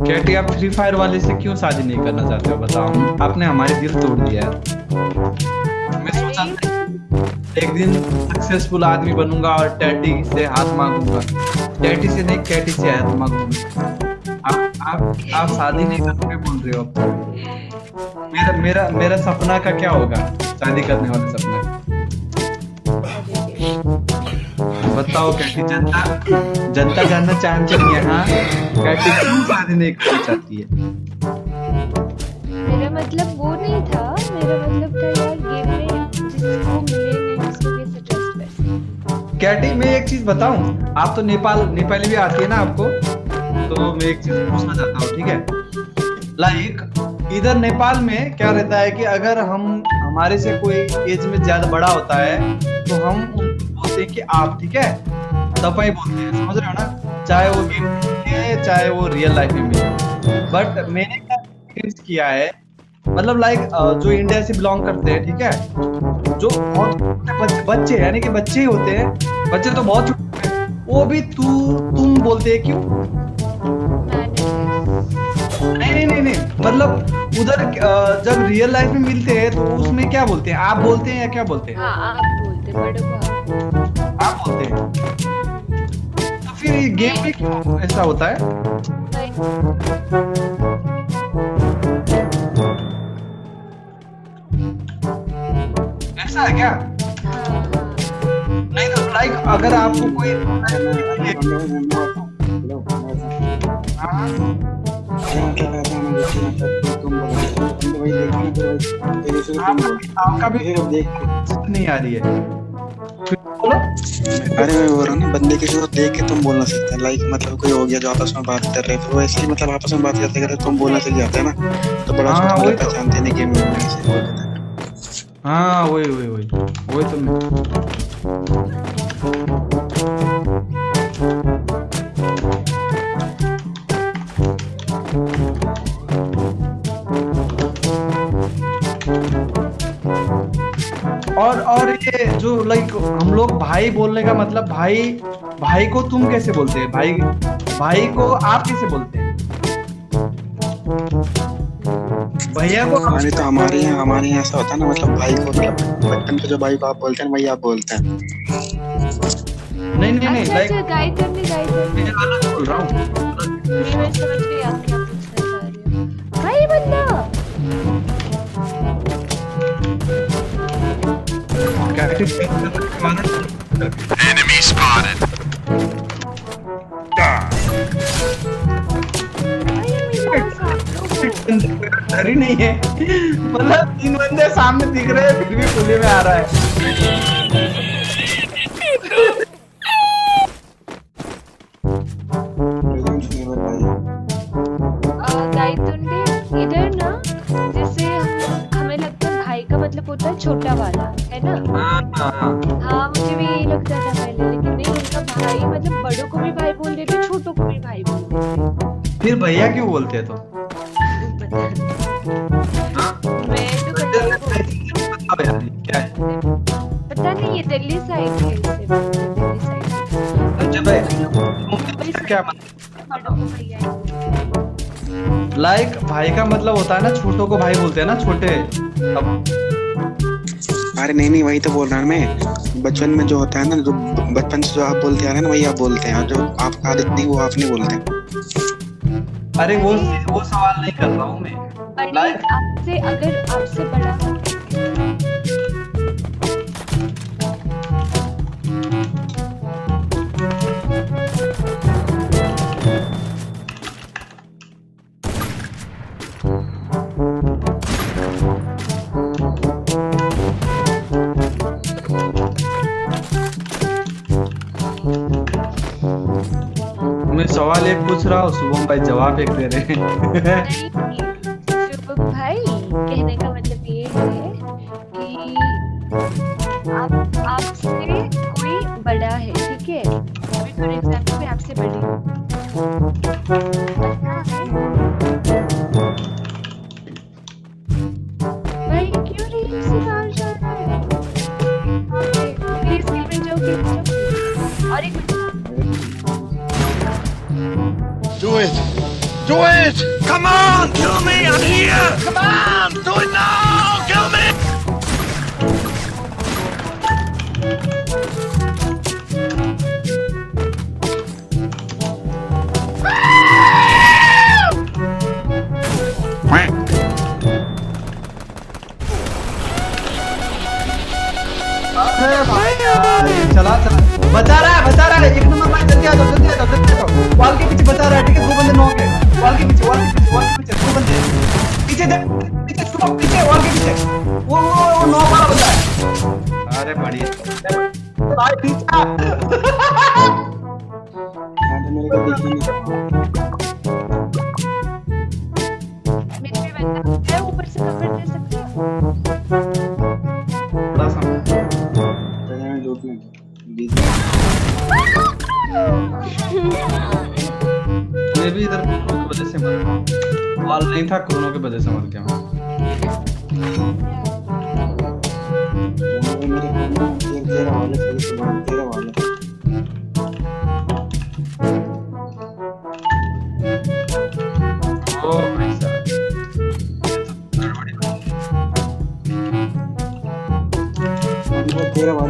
Katie आप free fire वाले से क्यों शादी नहीं करना चाहते हो? बताओ। आपने हमारे दिल तोड़ दिया है। मैं सोचा एक दिन सक्सेसफुल आदमी बनूँगा और टैटी से हाथ मांगूँगा। टैटी से नहीं कैटी से हाथ मांगूँगा। आप आप आप शादी नहीं करोगे बोल रहे हो। मेरा मेरा मेरा सपना का क्या होगा? शादी करने वाले सपना बताओ कैटी जनता जनता जानना चाहती है हाँ? कैटी क्यों शादी नहीं करना चाहती है? मेरा मतलब वो नहीं था मेरा मतलब था यार गेम में जिसको मिले नहीं जिसको कैसे ट्रस्ट कर। कैटी मैं एक चीज़ बताऊँ? आप तो नेपाल नेपाली भी आती है ना आपको? तो मैं एक चीज़ पूछना चाहता हूँ ठीक है? लाइक इधर नेपाल में क्या रहता है कि अगर हम हमारे से कोई एज में ज़्यादा बड़ा होता है तो हम बोलते हैं कि आप, ठीक है? तपाई बोलते हैं, समझ रहे हो ना? चाहे वो गेम में चाहे वो रियल लाइफ में मिले। बट मैंने क्या एक्सपीरियंस किया है मतलब लाइक जो इंडिया से बिलोंग करते हैं, ठीक है? जो बहुत बच्चे यानी कि बच्चे ही होते हैं, बच्चे तो बहुत छोटे हैं, वो भी तू, तुम बोलते हैं क्यों? नहीं नहीं नहीं नहीं मतलब उधर जब रियल लाइफ में मिलते हैं तो उसमें क्या बोलते हैं? आप बोलते हैं या क्या बोलते हैं? हाँ आप बोलते को आप बोलते हैं। तो फिर ये गेम में क्यों ऐसा होता है? ऐसा है क्या? नहीं तो लाइक अगर आपको कोई हाँ, आपका भी नहीं आ रही है। बोलो अरे मैं बोल रहा हूँ ना बंदे किसी को देख के तुम बोलना सीखते हैं। लाइक मतलब कोई हो गया जो आपस में बात कर रहे हैं तो वैसे ही मतलब आपस में बात करते करते तुम बोलना सीख जाते हैं ना। तो बड़ा छोटा तो। पहचानते नहीं गेम में ऐसे बोल देते हैं। हाँ वही वही वही। वही तो मैं और और ये जो लाइक हम लोग भाई बोलने का मतलब भाई भाई को तुम कैसे बोलते हैं? भाई भाई को आप कैसे बोलते हैं? भैया को हमारे तो हमारे यहाँ हमारे यहाँ ऐसा होता है ना मतलब भाई को मतलब बचपन के जो भाई को आप बोलते हैं वही आप बोलते हैं। नहीं नहीं नहीं अच्छा लाइक गाइड नहीं गाइड मैं अलग बोल हूँ। रहे हो भाई बंदा। Enemy spotted. नहीं है मतलब तीन बंदे सामने दिख रहे हैं फिर भी खुले में आ रहा है इधर ना, जैसे हमें लगता है भाई का मतलब होता है छोटा वाला भैया क्यों बोलते हैं तो पता नहीं। हाँ? मैं तो क्या है पता नहीं ये दिल्ली साइड है इससे दिल्ली अच्छा भाई क्या मतलब ही हैं। लाइक भाई का मतलब होता है ना छोटों को भाई बोलते हैं ना छोटे अरे नहीं नहीं वही तो बोल रहा हूँ मैं बचपन में जो होता है ना जो बचपन से जो आप बोलते आ रहे हैं ना वही आप बोलते हैं और जो आपका आदत नहीं वो आप नहीं बोलते अरे वो वो सवाल नहीं कर रहा हूँ मैं। लाइफ आपसे अगर आपसे बड़ा रहा हो शुभम भाई जवाब एक दे रहे हैं। Do it. Come on! Kill me! I'm here! Come on! Do it now! सुनो पीछे वॉल के पीछे वो वो वो नौ वाला बंदा है अरे बढ़िया। भाई पीछे। हाँ तो मेरे को दिख नहीं मेरे पे बंदा है ऊपर से कवर दे सकते हो थोड़ा सा तो मैं लूट में दिख मैं भी इधर कोरोना की वजह से मर वॉल नहीं था कोरोना की वजह से मर गया।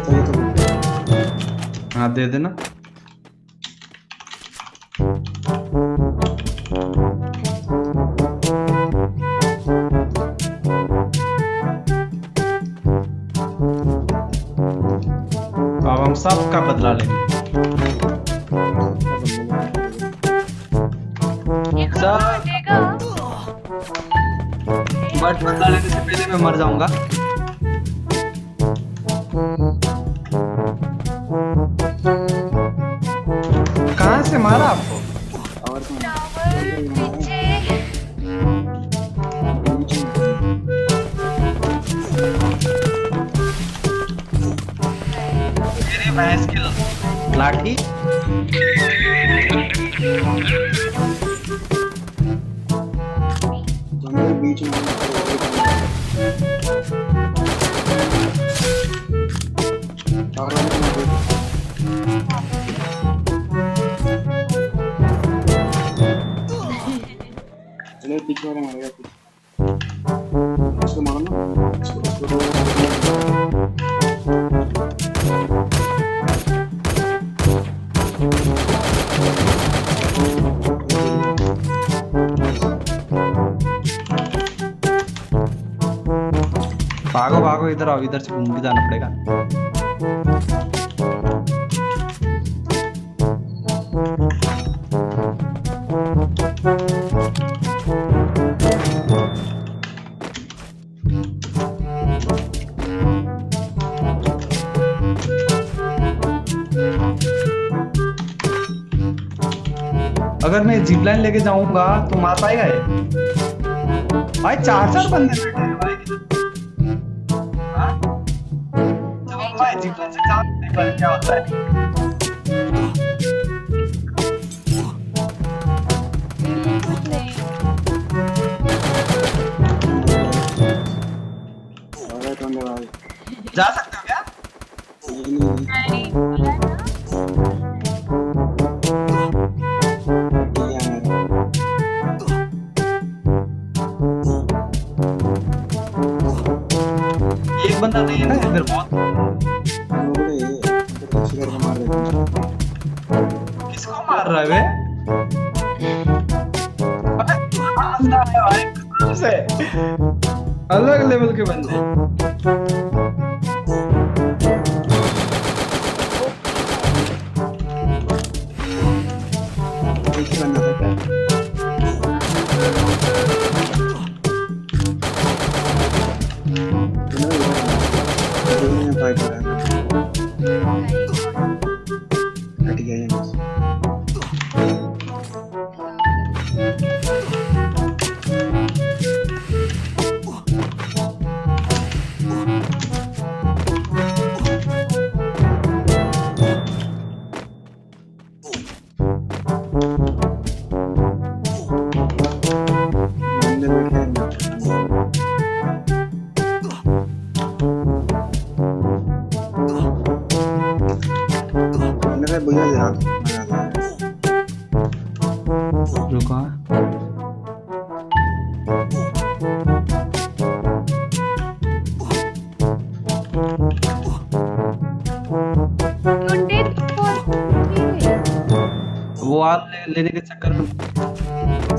चाहिए तो हाँ दे देना। अब हम सब का बदला लेंगे बट बदला लेने से पहले मैं मर जाऊँगा। की लाठी जंगल बीच में और वाले को देख चलो पीछे वाला मारेगा इधर आओ, इधर से घूम के जाना पड़ेगा। अगर मैं जिप लाइन लेके जाऊँगा तो मार पाएगा ये। भाई चार चार बंदे बैठे पर क्या होता है? जा सकते हो क्या? एक बंदा नहीं है ना, इधर बहुत। करके मार देते किसको मार रहा है भाई अलग लेवल के बंदे हाँ। वो आप लेने के चक्कर में